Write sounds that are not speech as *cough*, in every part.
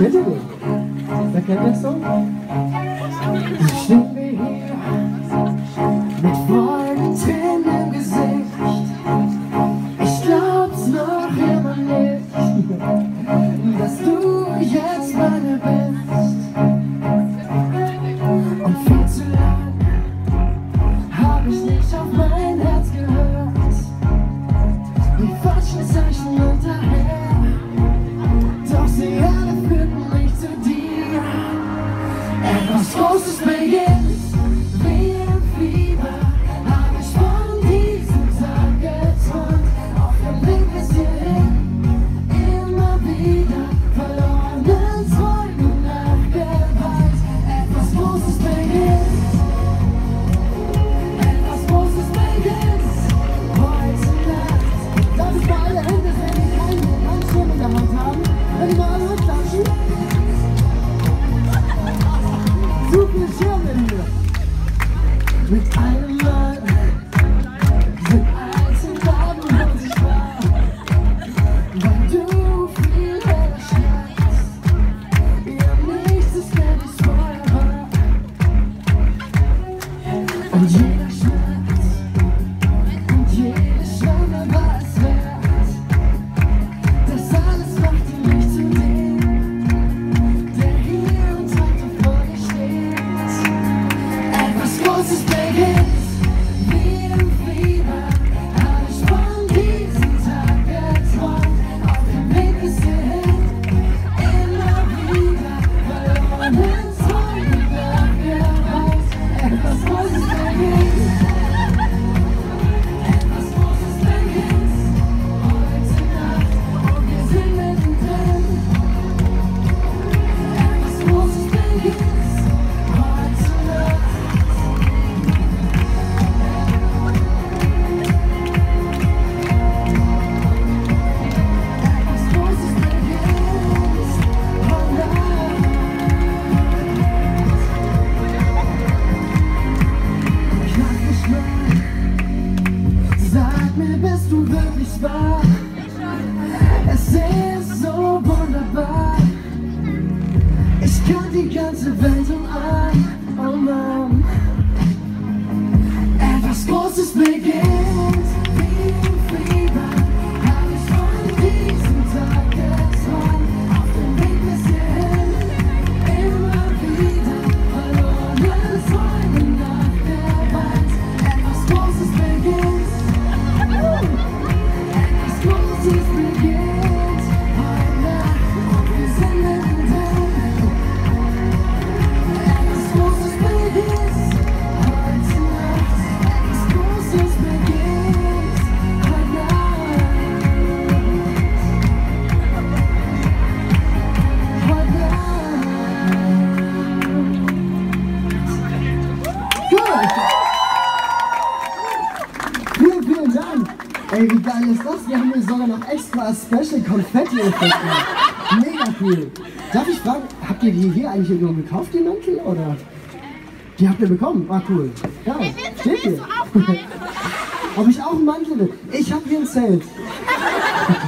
Kennt ihr den? Wer kennt das so? Etwas Großes beginnt, Mit einem Mal sind alte Gaben unsichtbar. Weil du viel heller scheinst. Ihr nichts ist mehr. Und jeder Schmerz und jede Schande war es wert. Das alles machte mich zu dem, der hier und heute vor dir steht. Etwas Großes mir, bist du wirklich wahr? Es ist so wunderbar. Ich kann die ganze Welt umarmen, oh Mann. Etwas Großes beginnt, Vielen, vielen Dank. Ey, wie geil ist das? Wir haben hier sogar noch extra Special Konfetti-Effekte. Mega cool. Darf ich fragen, habt ihr die hier eigentlich irgendwo gekauft, die Mantel, oder? Die habt ihr bekommen? Ah, cool. Geil. Steht hier. Ob ich auch einen Mantel will? Ich hab hier ein Zelt.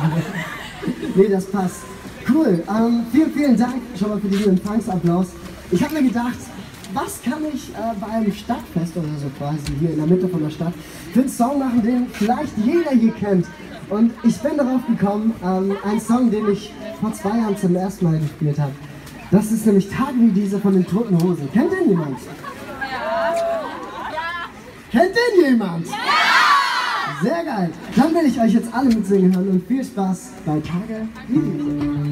*laughs* nee, das passt. Cool. Ähm, vielen, vielen Dank schon mal für diesen Empfangsapplaus. Ich habe mir gedacht, was kann ich äh, bei einem Stadtfest oder so quasi hier in der Mitte von der Stadt für einen Song machen, den vielleicht jeder hier kennt. Und ich bin darauf gekommen, ähm, ein Song, den ich vor zwei Jahren zum ersten Mal gespielt habe. Das ist nämlich Tage wie diese von den Toten Hosen. Kennt den jemand? Kennt den jemand? Sehr geil. Dann will ich euch jetzt alle mitsingen hören und viel Spaß bei Tage wie diese.